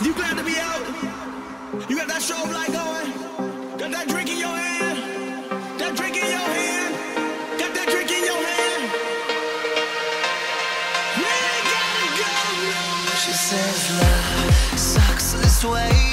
You glad to be out? You got that strobe light going? Got that drink in your hand? That drink in your hand? Got that drink in your hand? We ain't gotta go nowhere. She says love sucks this way